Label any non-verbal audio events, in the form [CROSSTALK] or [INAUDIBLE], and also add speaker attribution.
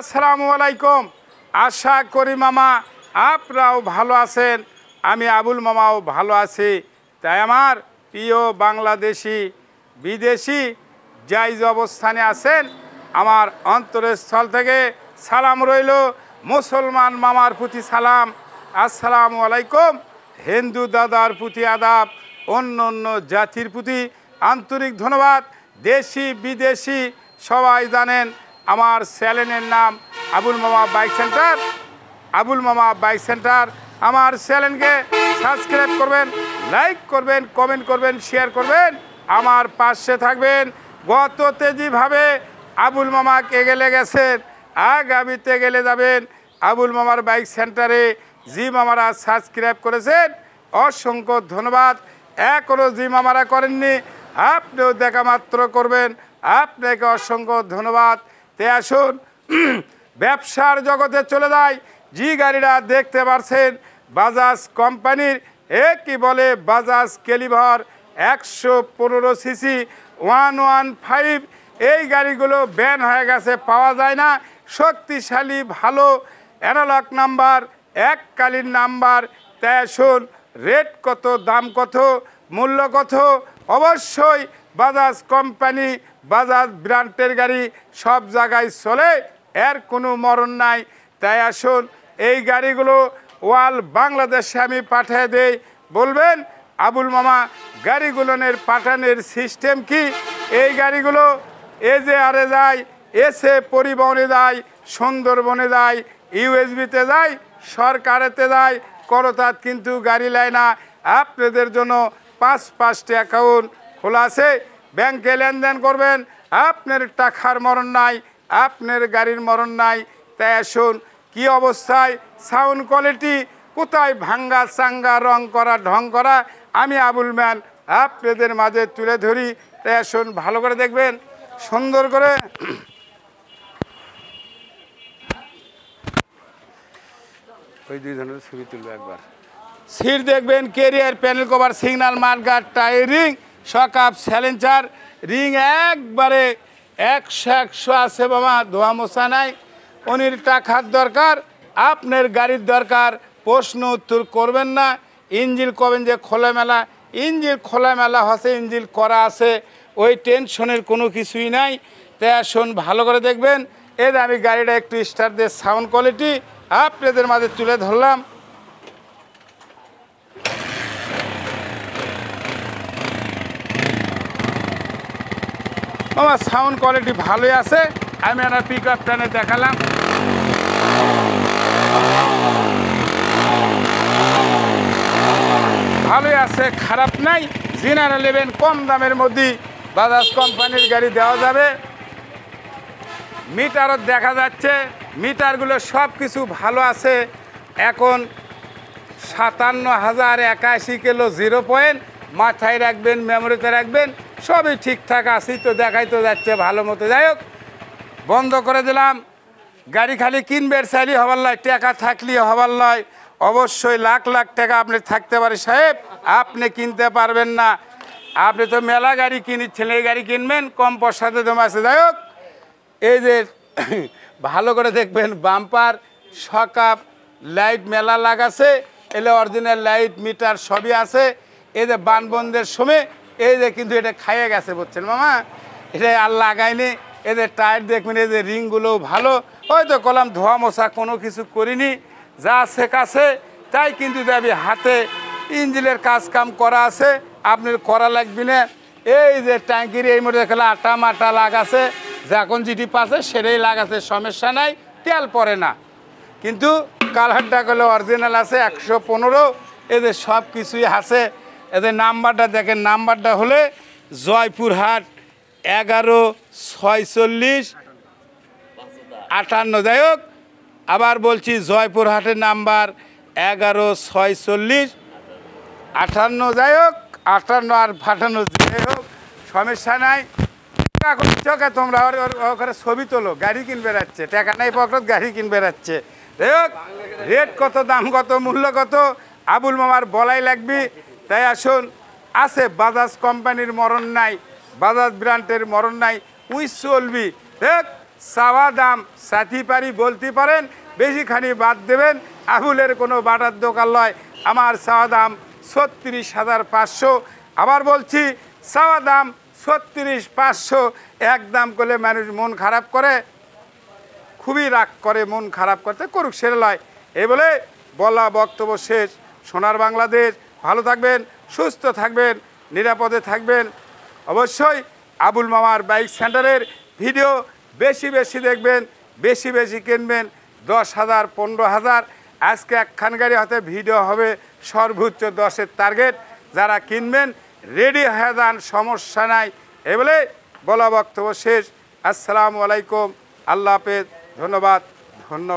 Speaker 1: আসসালামু আলাইকুম। আশা করি মামা আপনারাও ভালো আছেন, আমি আবুল মামাও ভালো আছি। তাই আমার প্রিয় বাংলাদেশি, বিদেশি যাই যে অবস্থানে আছেন, আমার অন্তরস্থল থেকে সালাম রইল মুসলমান মামার প্রতি সালাম। আসসালামু আলাইকুম, হিন্দু দাদার প্রতি আদাব, অন্য অন্য জাতির প্রতি আন্তরিক ধন্যবাদ। দেশি, বিদেশি সবাই জানেন আমার স্যালেনের নাম আবুল মামা বাইক সেন্টার। আবুল মামা বাইক সেন্টার। আমার স্যালেনকে সাবস্ক্রাইব করবেন, লাইক করবেন, কমেন্ট করবেন, শেয়ার করবেন। আমার পাশে থাকবেন গত তেজিভাবে আবুল মামাকে গেলে গেছেন, আগামীতে গেলে যাবেন আবুল মামার বাইক সেন্টারে। জি মামারা সাবস্ক্রাইব করেছেন, অসংখ্য ধন্যবাদ। এখনও জি মামারা করেননি, আপনিও দেখা মাত্র করবেন। আপনাকে অসংখ্য ধন্যবাদ। তে আসুন। ব্যবসার জগতে চলে যায় জি গাড়িটা দেখতে পারছেন, বাজাজ কোম্পানির এ কি বলে বাজাজ কেলিভার একশো পনেরো সিসি ওয়ান ওয়ান ফাইভ। এই গাড়িগুলো ব্যান হয়ে গেছে, পাওয়া যায় না। শক্তিশালী, ভালো অ্যানালগ নাম্বার, এককালীন নাম্বার। তাই আসুন, রেট কত, দাম কত, মূল্য কত? অবশ্যই বাজাজ কোম্পানি, বাজাজ ব্র্যান্ডের গাড়ি সব জায়গায় চলে, এর কোনো মরণ নাই। তাই আসুন, এই গাড়িগুলো ওয়াল বাংলাদেশে আমি পাঠিয়ে দেই। বলবেন, আবুল মামা গাড়িগুলোনের পাঠানোর সিস্টেম কি? এই গাড়িগুলো এ যে আরে যায়, এসে পরিবহনে যায়, সুন্দরবনে যায় ইউএসবিতে যায়, সরকারেতে যায়, করতাত কিন্তু গাড়ি লায় না। আপনাদের জন্য পাঁচ পাঁচটি অ্যাকাউন্ট খোলা আছে ব্যাংকে লেনদেন করবেন। আপনার টাকার মরণ নাই, আপনার গাড়ির মরণ নাই। তাই আসুন, কি অবস্থায়? সাউন্ড কোয়ালিটি কোথায়? ভাঙ্গা, চাঙ্গা, রং করা, ঢং করা, আমি আবুল ম্যান, আপনাদের মাঝে তুলে ধরি। তাই আসুন, ভালো করে দেখবেন, সুন্দর করে। ওই দুই ধরনের ছবি তুলবে একবার। সিট দেখবেন carrier panel cover, signal marker tyre সকাপ challenger ring একবারে একশো একশো আছে বাবা, ধোয়া মশা নাই। উনির টাকার দরকার, আপনার গাড়ির দরকার, প্রশ্ন উত্তর করবেন না। ইঞ্জিল করবেন যে খোলামেলা, ইঞ্জিল খোলামেলা হসে, ইঞ্জিল করা আছে। ওই টেনশনের কোনো কিছুই নাই। তাই আসুন, ভালো করে দেখবেন। এর আমি গাড়িটা একটু স্টার দিয়ে সাউন্ড কোয়ালিটি আপনাদের মাঝে তুলে ধরলাম। আমার সাউন্ড কোয়ালিটি ভালোই আছে। আমি একটা পিক আপ টানে দেখালাম। ভালোই আছে, খারাপ নাই। জিনারা নেবেন কম দামের মধ্যে বাজাজ কোম্পানির গাড়ি দেওয়া যাবে। মিটারও দেখা যাচ্ছে। মিটারগুলো সব কিছু ভালো আছে। এখন সাতান্ন হাজার একাশি কিলো জিরো পয়েন্ট মাথায় রাখবেন মেমোরিতে রাখবেন, সবই ঠিকঠাক আছি তো দেখাই তো যাচ্ছে ভালো মতো। যাই হোক, বন্ধ করে দিলাম। গাড়ি খালি কিনবেন চাইলে হবার লয় টাকা থাকলে হবার লয় অবশ্যই লাখ লাখ টাকা আপনি থাকতে পারে। সাহেব, আপনি কিনতে পারবেন না। আপনি তো মেলা গাড়ি কিনেছেন এই গাড়ি কিনবেন, কম পয়সাতে জমা আছে। যাই হোক, এই যে [COUGHS] ভালো করে দেখবেন বাম্পার সকাপ লাইট মেলা লাগাছে। এলে অরিজিনাল লাইট মিটার সবই আছে। এই যে বানবন্ধের সময়, এই যে কিন্তু এটা খাইয়ে গেছে, বুঝছেন মামা? এটা আর লাগায়নি এদের টায়ার দেখবেন এদের রিংগুলো ভালো। হয়তো কলাম ধোয়া মশা কোনো কিছু করিনি, যা শেখাছে তাই কিন্তু যাবি হাতে ইঞ্জিনের কাজ কাম করা আছে, আপনি করা লাগবে না। এই যে ট্যাঙ্কির এই মধ্যে দেখলে আটা মাটা লাগাছে, যখন যেটি পাচ্ছে সেটাই লাগাছে, সমস্যা নাই, তেল পড়ে না। কিন্তু কালারটা গেলে অরিজিনাল আছে, একশো পনেরো এদের সব কিছুই আছে। এদের নাম্বারটা দেখেন, নাম্বারটা হলে জয়পুরহাট এগারো ছয়চল্লিশ আটান্ন। যাই হোক, আবার বলছি জয়পুরহাটের নাম্বার এগারো ছয়চল্লিশ আটান্ন। যাই হোক, আটান্ন আর ফাটান্ন যাই হোক, সমস্যা নাই। চোখে তোমরা? ওখানে ছবি তোলো, গাড়ি কিন বেড়াচ্ছে, টাকা নাই পকড়ত গাড়ি কিন বেড়াচ্ছে। যাই হোক রেট কত, দাম কত, মূল্য কত, আবুল মামার বলাই লাগবি। তাই আসুন, আছে বাজাজ কোম্পানির মরণ নাই বাজাজ ব্র্যান্ডের মরণ নাই উই চলবি। দেখ, চাওয়া দাম সাথী পারি বলতে পারেন, বেশিখানি বাদ দেবেন, আবুলের কোনো বাটার দোকান লয়, আমার চাওয়া দাম ছত্রিশ হাজার পাঁচশো। আবার বলছি, চাওয়া দাম ছত্রিশ পাঁচশো, এক দাম করলে মানুষ মন খারাপ করে, খুবই রাগ করে, মন খারাপ করতে করুক, সেরে লয়। এই বলে বলা বক্তব্য শেষ। সোনার বাংলাদেশ ভালো থাকবেন, সুস্থ থাকবেন, নিরাপদে থাকবেন। অবশ্যই আবুল মামার বাইক সেন্টারের ভিডিও বেশি বেশি দেখবেন, বেশি বেশি কিনবেন, দশ হাজার, পনেরো হাজার। আজকে একখান গাড়ি হতে ভিডিও হবে সর্বোচ্চ দশের টার্গেট যারা কিনবেন রেডি হয়ে যান, সমস্যা নাই। এ বলে বলা বক্তব্য শেষ। আসসালামু আলাইকুম। আল্লাহ হাফেজ। ধন্যবাদ। ধন্যবাদ।